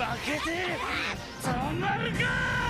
負けて止まるか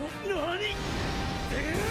何？